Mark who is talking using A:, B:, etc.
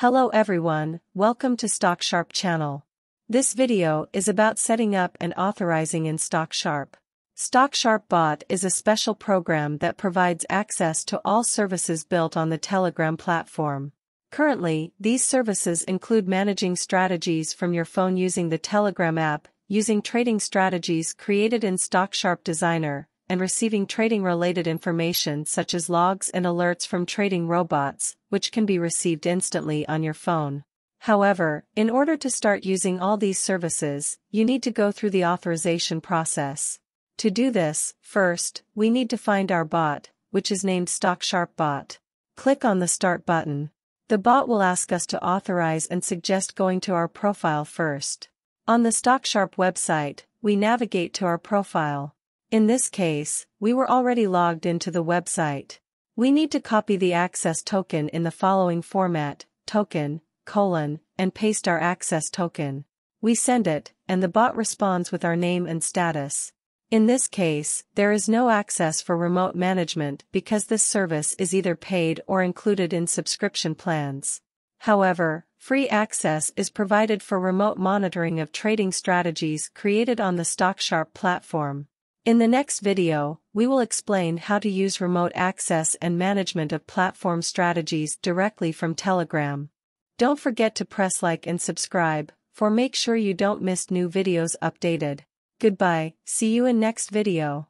A: Hello everyone, welcome to StockSharp channel. This video is about setting up and authorizing in StockSharp. StockSharp Bot is a special program that provides access to all services built on the Telegram platform. Currently, these services include managing strategies from your phone using the Telegram app, using trading strategies created in StockSharp Designer, and receiving trading-related information such as logs and alerts from trading robots, which can be received instantly on your phone. However, in order to start using all these services, you need to go through the authorization process. To do this, first, we need to find our bot, which is named StockSharp Bot. Click on the Start button. The bot will ask us to authorize and suggest going to our profile first. On the StockSharp website, we navigate to our profile. In this case, we were already logged into the website. We need to copy the access token in the following format, token, colon, and paste our access token. We send it, and the bot responds with our name and status. In this case, there is no access for remote management because this service is either paid or included in subscription plans. However, free access is provided for remote monitoring of trading strategies created on the StockSharp platform. In the next video, we will explain how to use remote access and management of platform strategies directly from Telegram. Don't forget to press like and subscribe, for make sure you don't miss new videos updated. Goodbye, see you in next video.